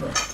Right.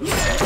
Yeah!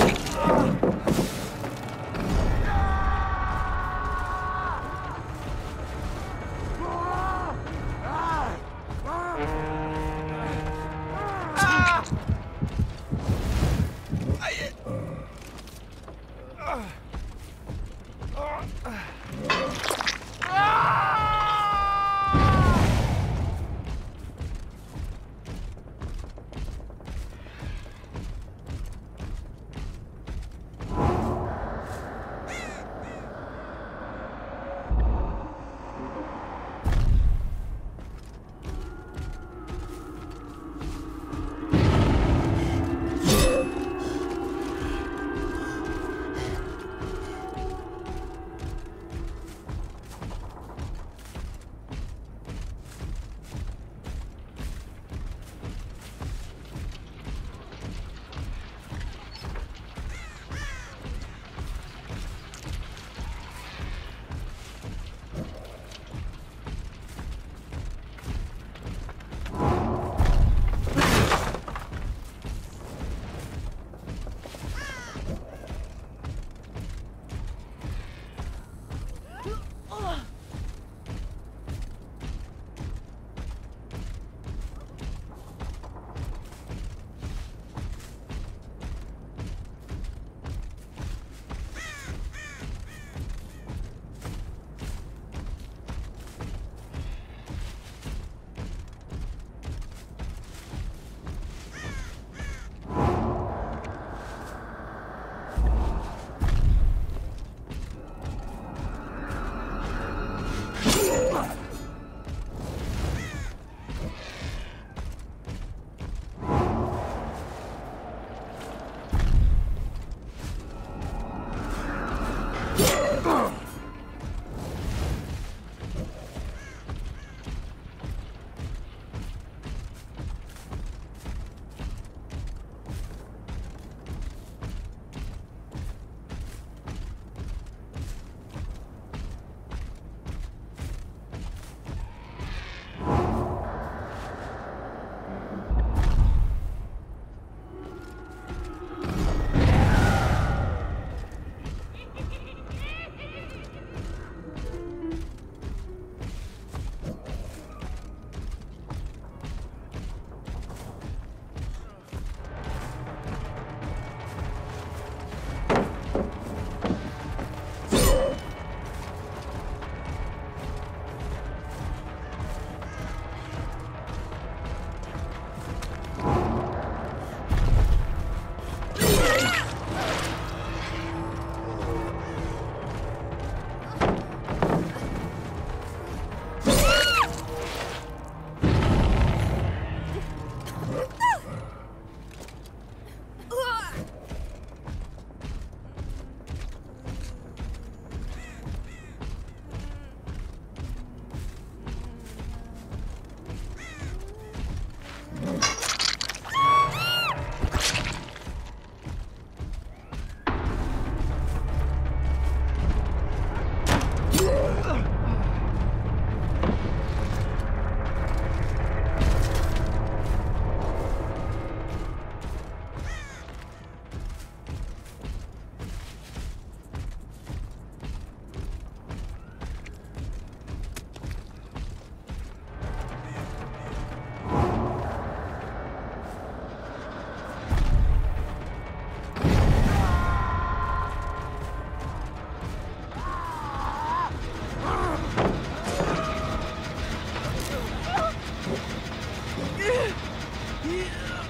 Yeah!